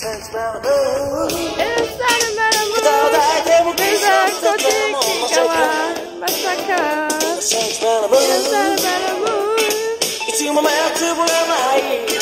sense now. Inside of that I'm. Inside so thick, masaka. Inside of that I'm. It's in my mouth, it's in my eye.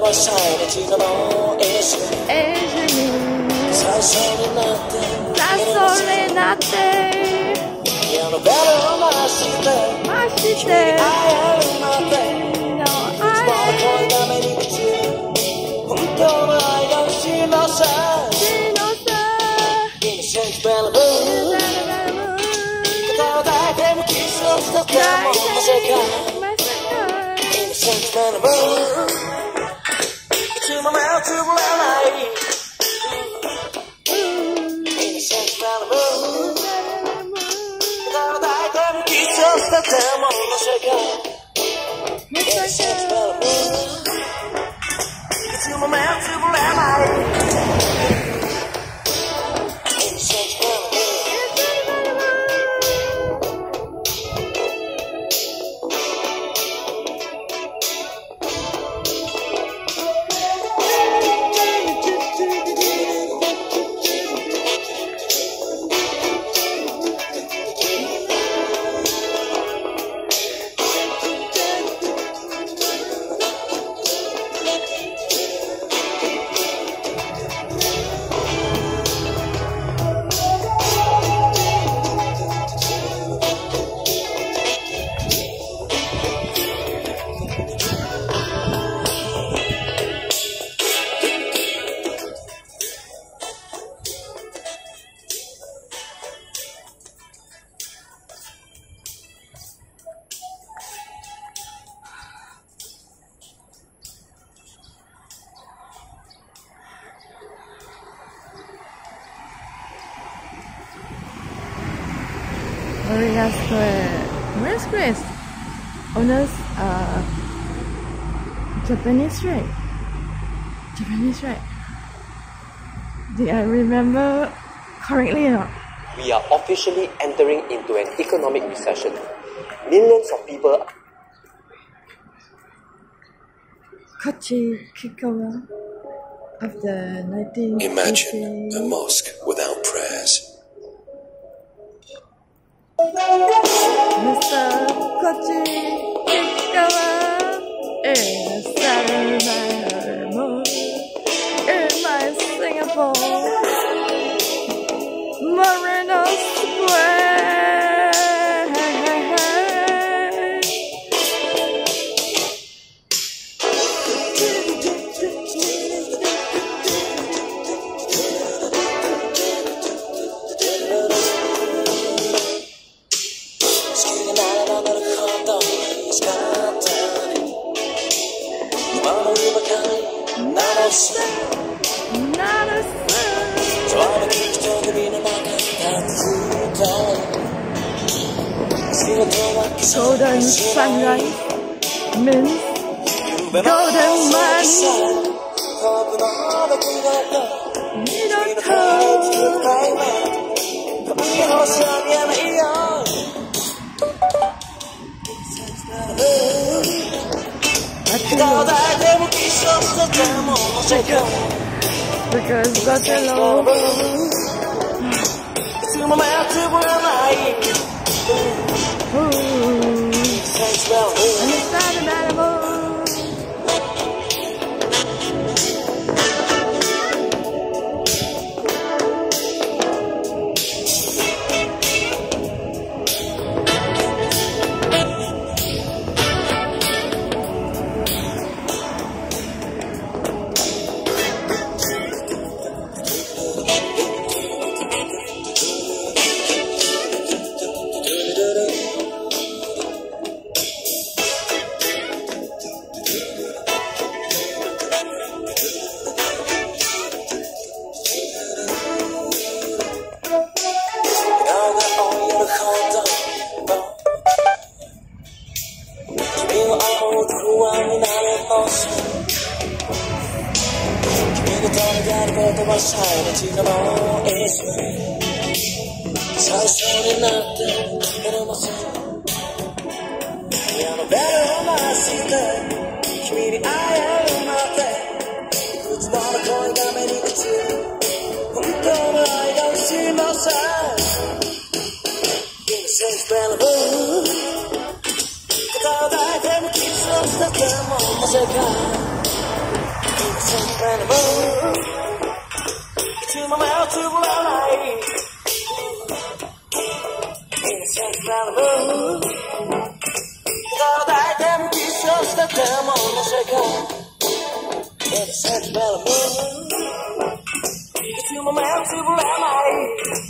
ける言葉さえ日のもう一緒エイジに最初になってさそれなってピアノベルを回してまして会えるまでのいつも恋が目に映る本当の愛がしません愛のさ Innocent man of blue 肩を抱いてもキスをしたってもなぜかまさか Innocent man of blue い the damn on the shaker. It's a shake, but I'm It's human man, it's human Where's Chris? Oh, On us uh, Japanese right Japanese right did I remember correctly or not? We are officially entering into an economic recession. Millions of people. Koji Kikkawa of the nineteen. Imagine a mosque Because that's a love. most of them on the circle. It's a sense of If you're my man,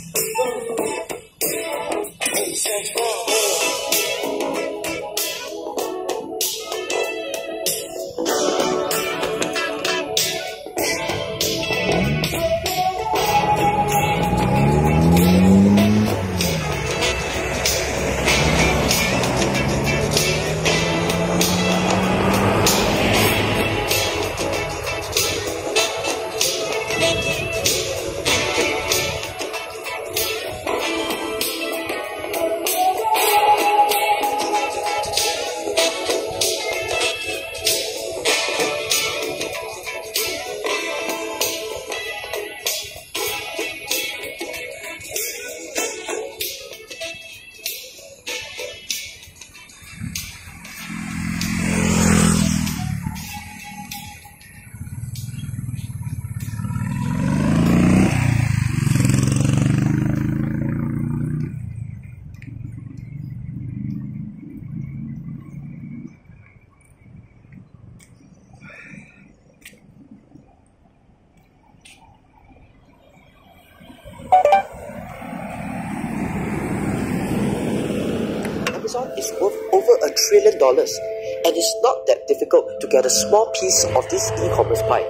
dollars, and it's not that difficult to get a small piece of this e-commerce pie.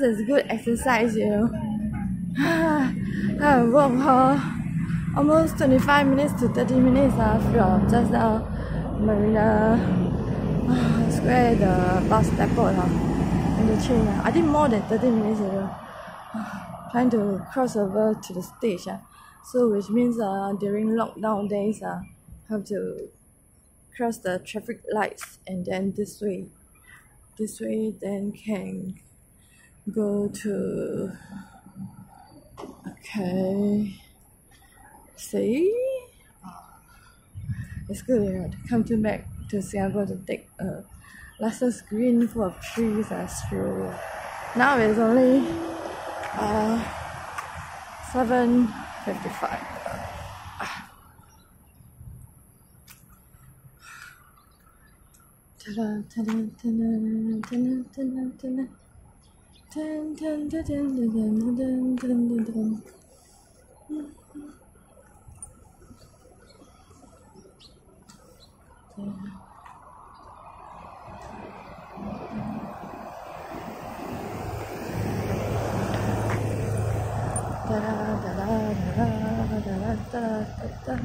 This is good exercise, you know. I walk uh, almost 25 minutes to 30 minutes uh, from just now Marina uh, Square, the bus depot uh, and the train. I think more than 30 minutes, you. Trying to cross over to the stage. Uh. So, which means uh, during lockdown days, uh, have to cross the traffic lights and then this way this way then can go to okay see? It's good you know, to come to back to Singapore to take a Luxus green full of trees as through now it's only uh 7.55 Ta-da, ta-da, ta-da, ta-da, ta-da, ta-da. Dun, dun, dun, dun, dun, dun, dun, dun, dun, dun. Da-da, da-da, da-da, da-da, da-da, da-da.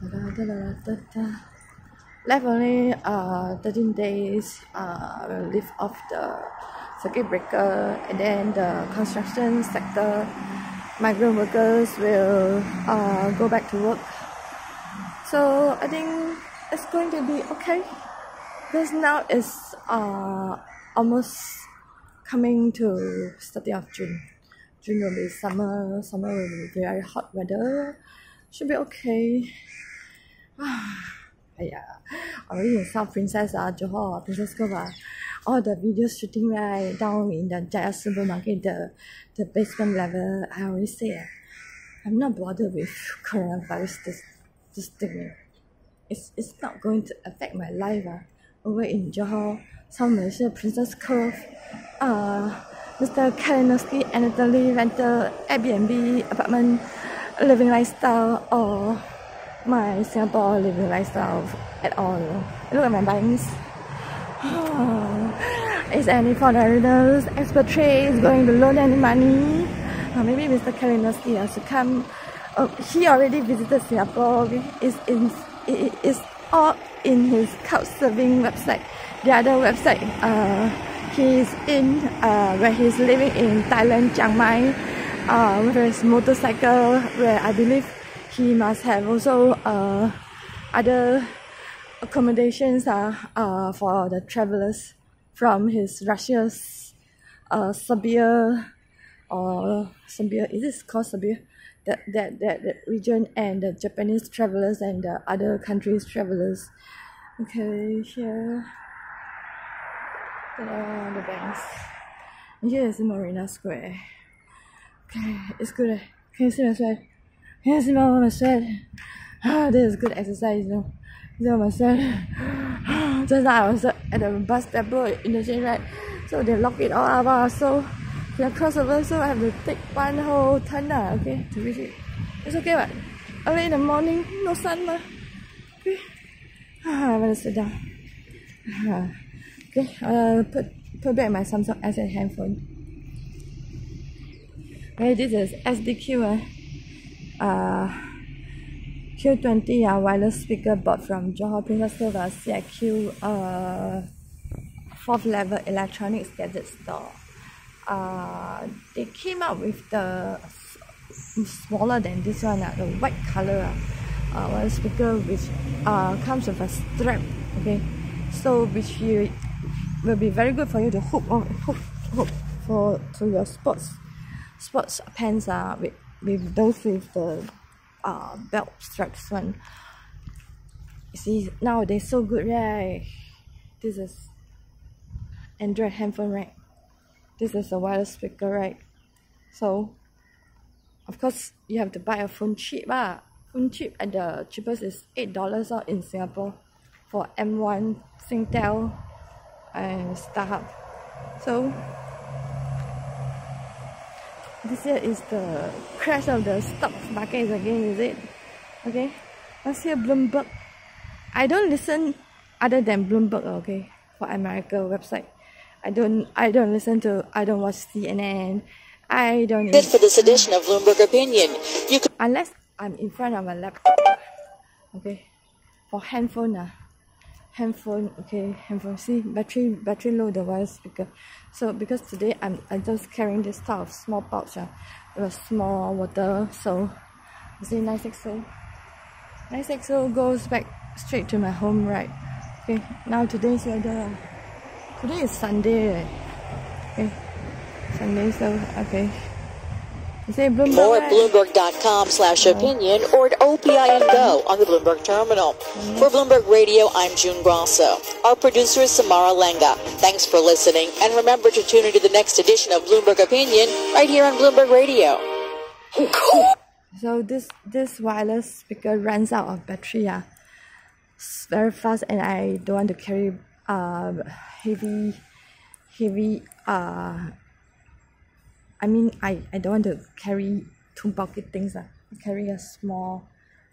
Da-da-da-da-da-da. Left only uh 13 days uh lift off the circuit breaker and then the construction sector migrant workers will uh go back to work. So I think it's going to be okay because now it's uh almost coming to starting of June. June will be summer. Summer will be very hot weather. Should be okay. 哎呀，already in Princess ah, Johor, Princess Cove. All the video shooting right down in the Jaya supermarket, the the basement level. I always say, ah, I'm not bothered with coronavirus this this thing. It's it's not going to affect my life ah. Over in Johor, South Malaysia, Princess Cove, uh, Mr. Kalinowski and Italy rental Airbnb apartment living lifestyle or my Singapore living lifestyle at all. Look at my banks. Is any foreigners, expatriates going to loan any money? Uh, maybe Mr. Kalinowski has to come. Uh, he already visited Singapore. It's in it is all in his couch surfing website. The other website, uh, he's in uh, where he's living in Thailand, Chiang Mai, uh, with his motorcycle. Where I believe he must have also uh, other accommodations uh, uh, for the travelers from his Russia's uh, or Siberia is this called Siberia that, that that that region and the Japanese travelers and the other countries travelers. Okay here. Ta-da, the banks. Here is Marina Square. Okay it's good eh? can you see my sweat can you see my, my sweat ah this is good exercise you know. So my sweat just now I was at the bus depot in the interchange right? So they lock it all up ah, so we are crossover so I have to take one whole turn ah, okay to reach it. It's okay but early in the morning no sun ma. Okay. Ah, I'm gonna sit down. Ah, okay uh, put put back my Samsung S8 handphone. Okay this is SDQ uh, uh Q20 uh, wireless speaker bought from Johor Princess Silva CIQ uh, fourth level electronics gadget store. Uh, they came out with the smaller than this one, uh, the white color uh, uh, wireless speaker which uh, comes with a strap. Okay, so which you will be very good for you to hook on hook hook for to your sports sports pants uh, with with those with the uh belt straps one. See nowadays so good right? This is Android handphone right? This is a wireless speaker right? So of course you have to buy a phone chip ah. Phone chip at the cheapest is eight dollars out in Singapore for M1, Singtel, and StarHub. So this year is the crash of the stock market again, is it? Okay. Let's hear Bloomberg. I don't listen other than Bloomberg, okay, for America website. I don't I don't listen to I don't watch CNN. I don't Good for this edition of Bloomberg Opinion. You unless I'm in front of a laptop. Okay. For handphone ah. Handphone, okay, handphone. See, battery battery low the wireless speaker. So because today I'm I'm just carrying this type of small pouch ah, with a small water. So You see 960? 960 goes back straight to my home, right? Okay, now today's weather. Today is Sunday. Okay, Sunday, so okay. You say Bloomberg. More at? Bloomberg.com slash opinion or at OPIN Go on the Bloomberg terminal. For Bloomberg Radio, I'm June Grosso. Our producer is Samara Lenga. Thanks for listening, and remember to tune into the next edition of Bloomberg Opinion right here on Bloomberg Radio. So this this wireless speaker runs out of battery ah. It's very fast and I don't want to carry uh heavy heavy uh I mean I, I don't want to carry two bulky things ah. I carry a small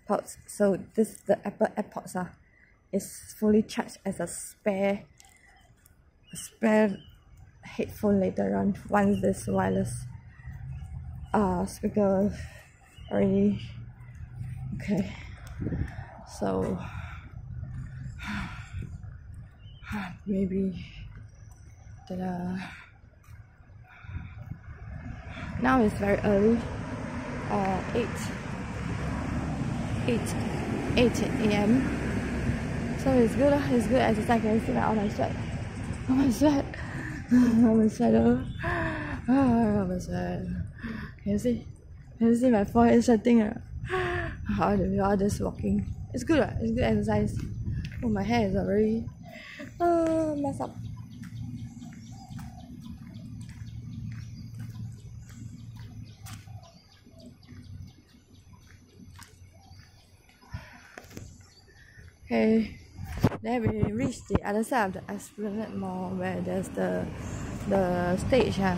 pouch. So this the Apple AirPods ah is fully charged as a spare a spare headphone later on once this wireless uh speaker already okay so maybe that uh now it's very early. Uh 8 8 8 a.m so it's good it's good exercise can you see my all my sweat. All my sweat. All my sweat oh. All my sweat. Can you see? Can you see my forehead sweating how do we all just walking. It's good right? it's good exercise. Oh my hair is already uh, messed up okay then we reach the other side of the Esplanade Mall where there's the the stage ah.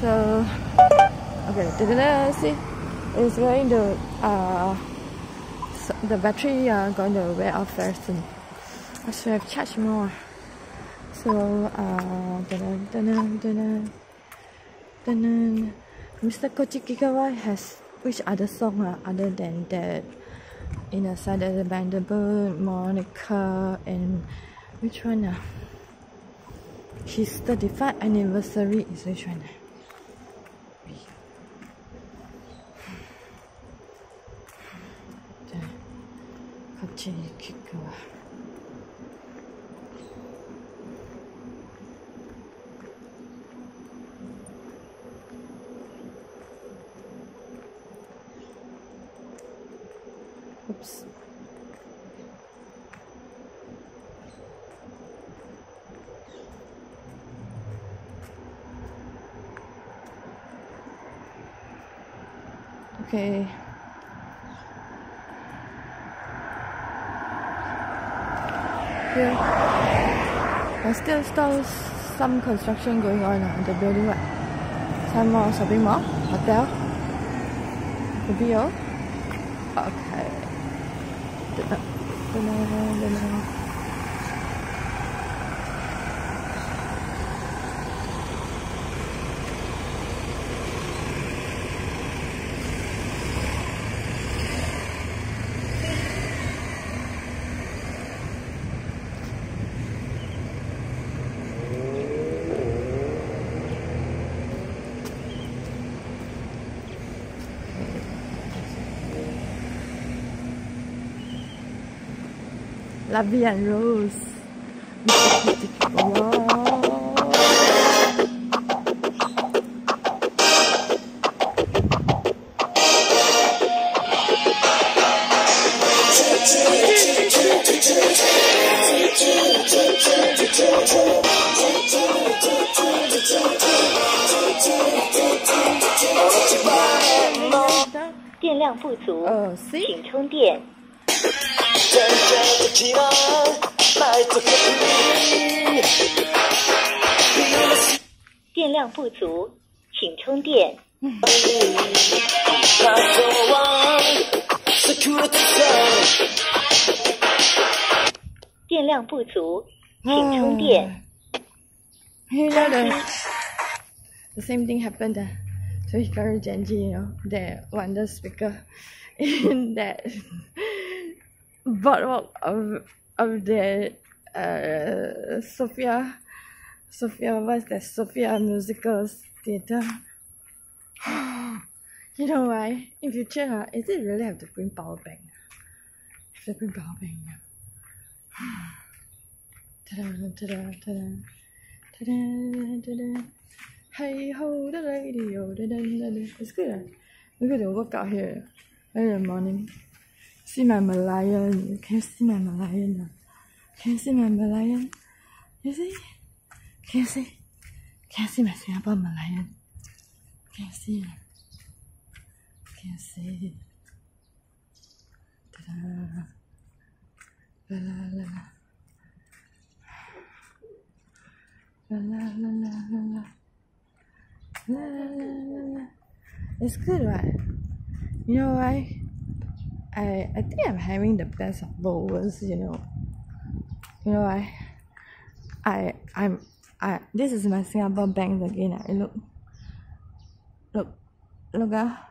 so okay da-da-da, see it's going to uh the battery are going to wear off very soon I should have charged more so uh da-da, da-da, da-da. Mr. Koji Kikkawa has which other song uh, other than that in a side the Vanderbilt, Monica and which one uh? his 35th anniversary is which one uh? Koji Kikkawa Oops. Okay. Here. There's still still some construction going on on the building right. Some more shopping mall, hotel, BO. Okay. Dunno, dunno, La en rose. 不足，请充电。电量不足，请充电。You know the, the same thing happened uh, to Hikaru Genji, you know, the wonder speaker in that boardwalk of of the uh, Sophia Sophia what's that Sophia musical theater. You know why? In future, huh, is it really have to bring power bank? Have to bring power bank. Ta-da, ta-da, ta-da. Ta-da, ta-da. Hey ho, the radio. Da-da, da-da. It's good. ah. It's good to work out here early in the morning. See my Merlion. Can you see my Merlion? Can you see my Merlion? You see? Can you see? Can you see my Singapore Merlion? Can you see? Can you see? Ta-da. La la la la. La la la la la la. La la la la la. It's good, right? You know why? I I think I'm having the best of both worlds, you know. You know why? I I'm I this is my Singapore bank again. I look look look ah.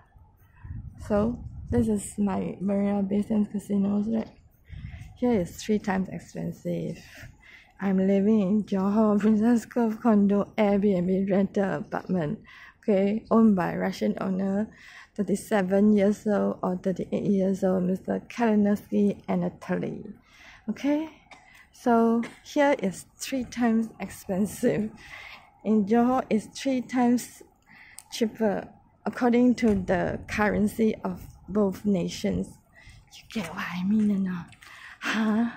So this is my Marina Bay Sands casinos, right? Here is three times expensive. I'm living in Johor Princess Cove condo Airbnb rental apartment. Okay, owned by Russian owner, 37 years old or 38 years old, Mr. Kalinowski Anatoly. Okay, so here is three times expensive. In Johor, is three times cheaper according to the currency of both nations. You get what I mean or not? Huh?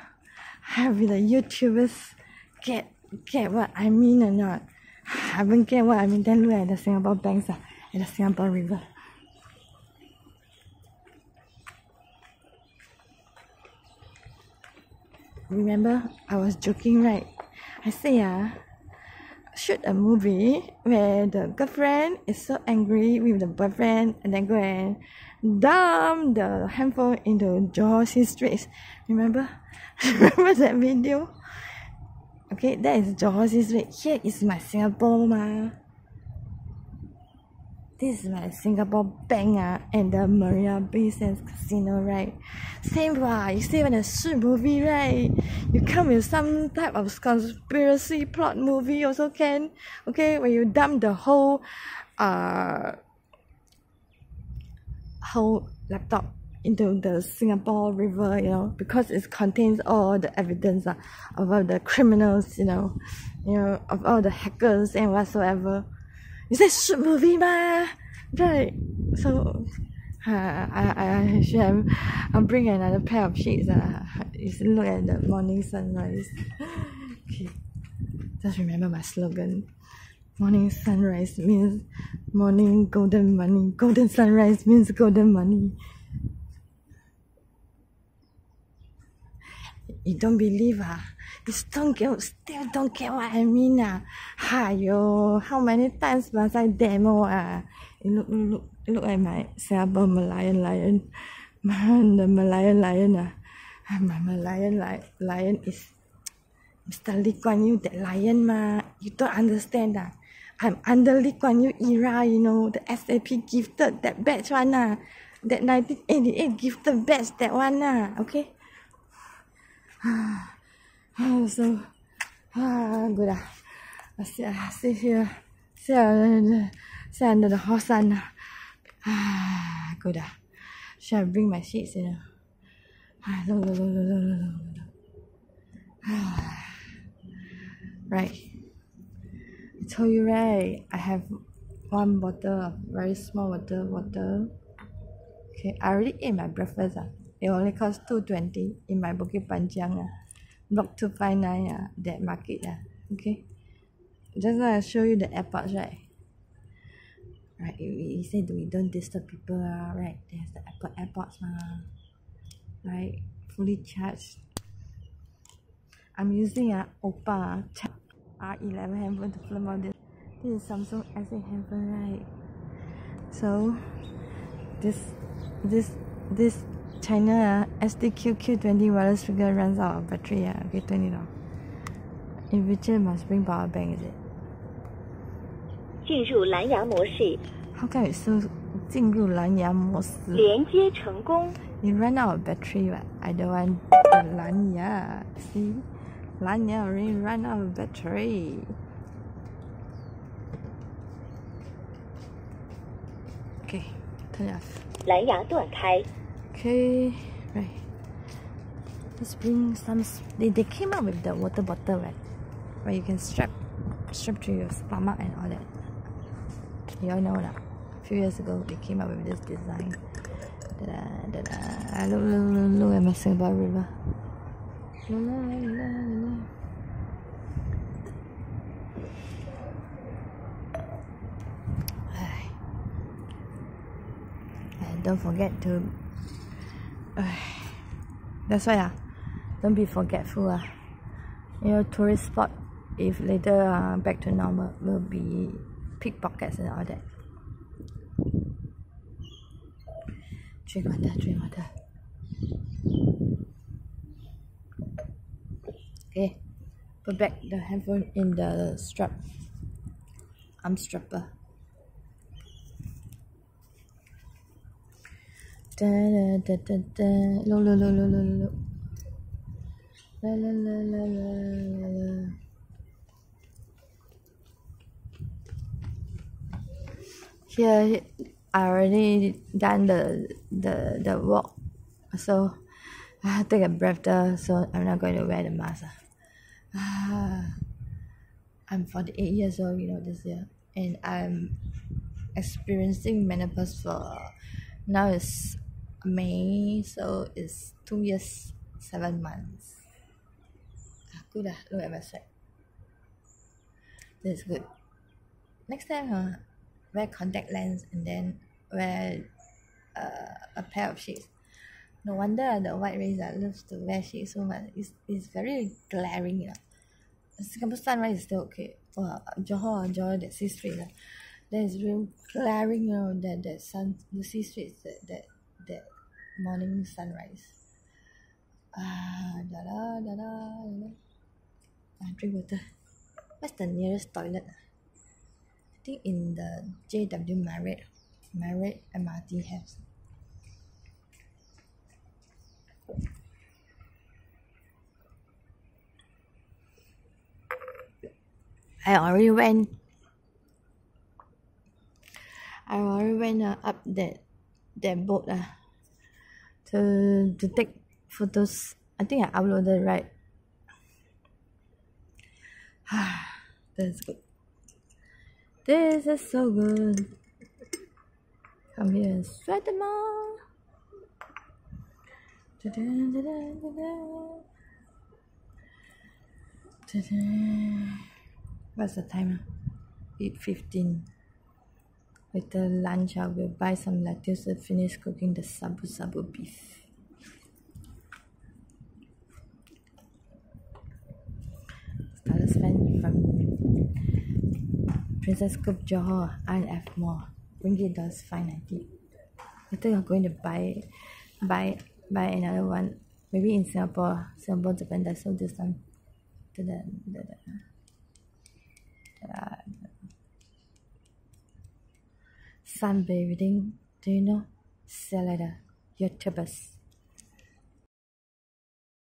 Have the YouTubers get get what I mean or not? I haven't get what I mean, then look at the Singapore banks ah, at the Singapore River. Remember, I was joking, right? I say, ah, shoot a movie where the girlfriend is so angry with the boyfriend and then go and dump the handphone into Johor Sea Remember? Remember that video? Okay, that is Sea Straits. Here is my Singapore ma. This is my Singapore bank ah, and the Marina Bay Sands Casino, right? Same wow, you see when a shoot movie, right? You come with some type of conspiracy plot movie also can. Okay, when you dump the whole uh whole laptop into the Singapore River, you know, because it contains all the evidence uh, of all the criminals, you know, you know, of all the hackers and whatsoever. You say shoot movie ma, right? So, uh, I I I should have I'll bring another pair of sheets. Uh, should look at the morning sunrise. okay, just remember my slogan. Morning sunrise means morning golden money. Golden sunrise means golden money. You don't believe ah? Don't get, still don't get what I mean ah? Hayo, how many times must I demo ah? Look, look, look, look at my Singapore Malayan lion. Man, the Malayan lion. Ah, My Malayan li- lion is Mr. Lee Kuan Yew, that lion ma. You don't understand ah. I'm under Lee Kuan Yew era, you know, the SAP gifted that batch one ah. That 1988 gifted batch, that one ah. Okay? Ah, so ah, good. I uh, see, I see here, see uh, the sand, the hot sun. Ah, good. Should I bring my sheets in? You know? Ah, no, no, no, no, no, no. Ah, right. I told you right. I have one bottle very small water water. Okay, I already ate my breakfast. Uh. It only cost two twenty in my Bukit Panjang. Uh. Block two five nine ah, that market. Ah. Okay. Just now I show you the airpods, right? Right, you, you said we don't disturb people, ah, right? There's the Apple AirPods, ma. Right, fully charged. I'm using a Oppo R11 handphone to film this. This is Samsung S8 handphone, right? So this this this China uh, SDQ Q20 wireless speaker runs out of battery. Uh, okay, twenty dollars. In future must bring power bank, is it? 进入蓝牙模式， How come it's so 进入蓝牙模式？连接成功。 You run out of battery, but I don't want the 蓝牙. See, 蓝牙 already run out of battery. Okay, turn it off. 蓝牙断开。 Okay, right. Let's bring some. They, they came up with the water bottle, right? Where you can strap strap to your stomach and all that. You all know that. A few years ago, they came up with this design. Da-da, da-da. Ah, Look, look, look, look at my Singapore River. La, la, la, la. And don't forget to that's why ah, don't be forgetful ah. You know, tourist spot. If later uh, back to normal, will be pickpockets and all that. Drink water, drink water. Okay, put back the handphone in the strap. Arm strapper. Da da da da da. Look, look, look, look, look, look. La la la la la la la. Here, I already done the the the walk, so I take a breath there. So I'm not going to wear the mask. Ah, I'm 48 years old, you know, this year, and I'm experiencing menopause for now is May, so it's two years, seven months. Ah, good ah, look at my side. This is good. Next time, huh, wear contact lens and then wear uh, a pair of shades. No wonder the white rays that loves to wear shades so much. It's, it's very glaring. You know. Singapore sunrise is still okay. Well, Johor, Johor, that sea street. Uh, that is real glaring, you know, that, that sun, the sea streets, that, that, that morning sunrise. Ah, da da da da. Ah, drink water. What's the nearest toilet? I think in the JW Marriott, Marriott MRT has. I already went. I already went uh, up that that boat uh, to to take photos. I think I uploaded right? That's good. This is so good. Come here and sweat them all. Da -da -da -da -da -da. Da -da. what's the time 8.15 with lunch, I will buy some lettuce and finish cooking the sabu sabu beef. Stylus fan from Princess Cove Johor, bring it Ringgit fine five ninety. Later you're going to buy buy buy another one. Maybe in Singapore, Singapore Japan, that's all this time. Da -da, da -da. Da -da sunbathing. Do you know? See you later. YouTubers.